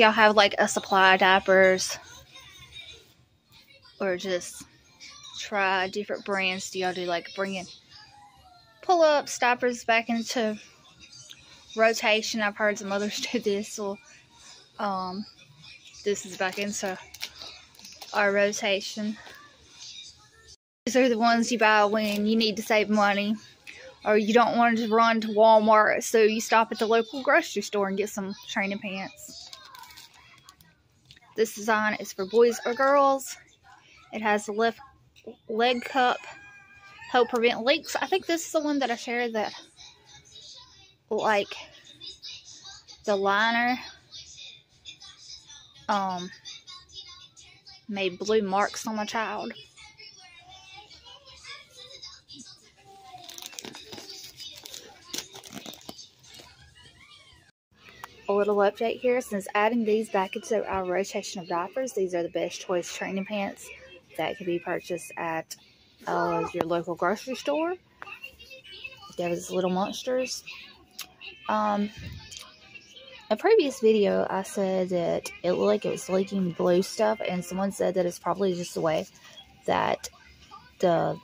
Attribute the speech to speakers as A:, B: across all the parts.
A: y'all have like a supply of diapers or just try different brands, do y'all do like bringing pull up diapers back into rotation? I've heard some others do this. So, um, this is back into our rotation. These are the ones you buy when you need to save money or you don't want to run to Walmart, so you stop at the local grocery store and get some training pants. This design is for boys or girls. It has the left leg cup, help prevent leaks. I think this is the one that I shared that, like, the liner um, made blue marks on my child. A little update here. Since adding these back into our rotation of diapers, these are the best choice training pants that can be purchased at uh, your local grocery store. Those little monsters. Um, a previous video, I said that it looked like it was leaking blue stuff, and someone said that it's probably just the way that the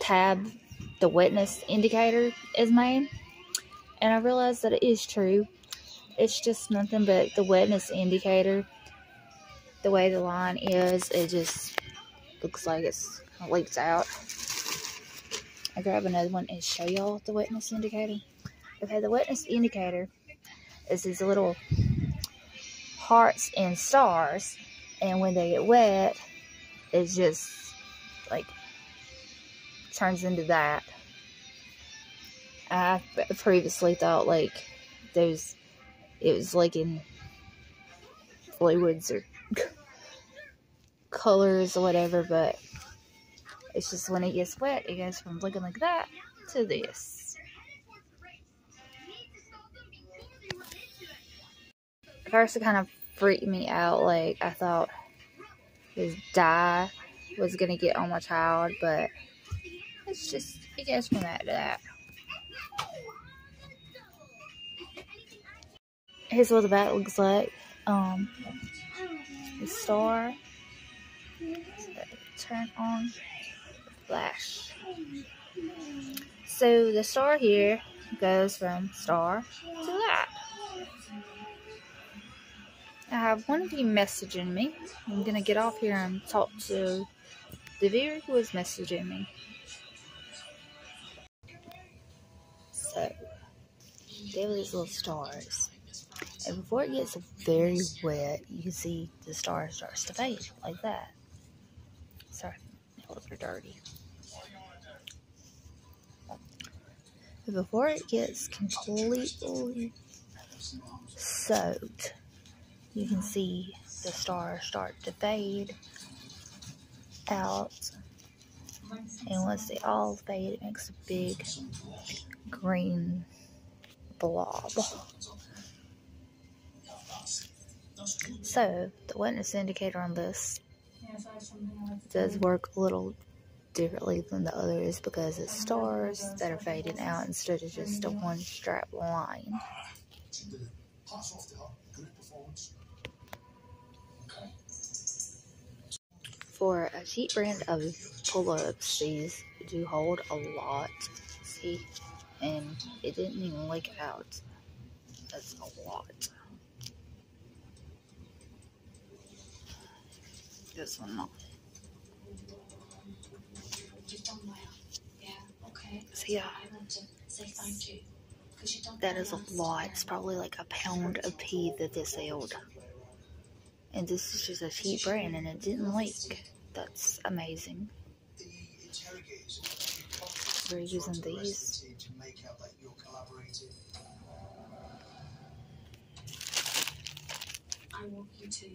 A: tab, the wetness indicator is made. And I realized that it is true. It's just nothing but the wetness indicator. The way the line is, it just looks like it's leaks out. I grab another one and show y'all the wetness indicator. Okay, the wetness indicator is these little hearts and stars. And when they get wet, it just like turns into that. I previously thought like those it was like in fluids or colors or whatever, but it's just when it gets wet, it goes from looking like that to this. At first, it kind of freaked me out. Like, I thought his dye was going to get on my child, but it's just, it goes from that to that. Here's what the back looks like. Um, the star. turn on flash. So the star here goes from star to that. I have one of you messaging me. I'm gonna get off here and talk to the viewer who is messaging me. So, there these little stars. And before it gets very wet, you can see the star starts to fade like that. Sorry, nails are dirty. Before it gets completely soaked, you can see the stars start to fade out. And once they all fade, it makes a big green blob. So, the wetness indicator on this does work a little differently than the others because it's stars that are fading out instead of just a one strap line. For a cheap brand of pull-ups, these do hold a lot. See? And it didn't even leak out. That's a lot. This one not. So yeah, that is a lot. It's probably like a pound of pee that they sold. And this is just a cheap brand and it didn't leak. That's amazing. We're using these. I want you to